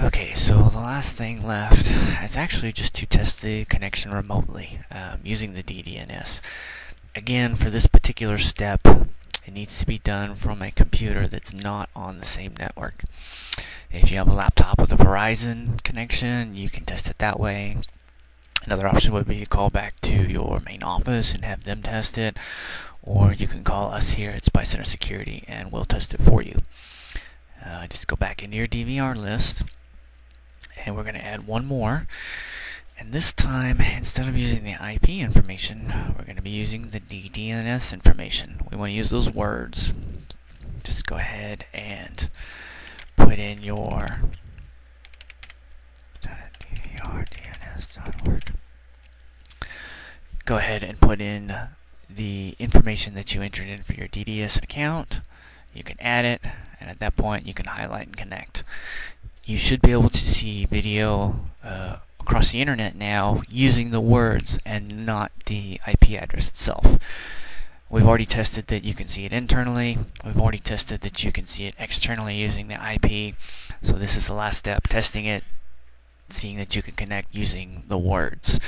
Okay, so the last thing left is actually just to test the connection remotely um, using the DDNS. Again, for this particular step, it needs to be done from a computer that's not on the same network. If you have a laptop with a Verizon connection, you can test it that way. Another option would be to call back to your main office and have them test it, or you can call us here at Spy Centre Security and we'll test it for you. Uh, just go back into your DVR list and we're going to add one more. And this time, instead of using the IP information, we're going to be using the DDNS information. We want to use those words. Just go ahead and put in your. Go ahead and put in the information that you entered in for your DDNS account. You can add it, and at that point, you can highlight and connect you should be able to see video uh, across the internet now using the words and not the IP address itself. We've already tested that you can see it internally. We've already tested that you can see it externally using the IP. So this is the last step, testing it, seeing that you can connect using the words.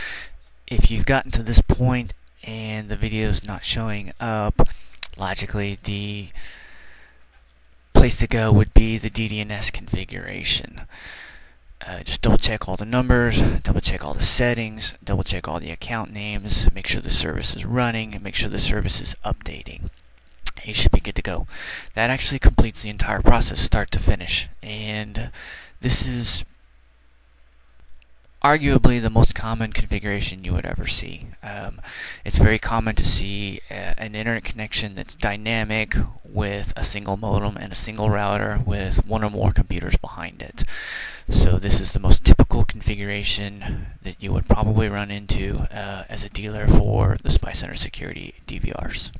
If you've gotten to this point and the video is not showing up, logically the place to go would be the DDNS configuration. Uh, just double check all the numbers, double check all the settings, double check all the account names, make sure the service is running, and make sure the service is updating. you should be good to go. That actually completes the entire process, start to finish. And this is arguably the most common configuration you would ever see. Um, it's very common to see a, an internet connection that's dynamic with a single modem and a single router with one or more computers behind it. So this is the most typical configuration that you would probably run into uh, as a dealer for the Spy Centre Security DVRs.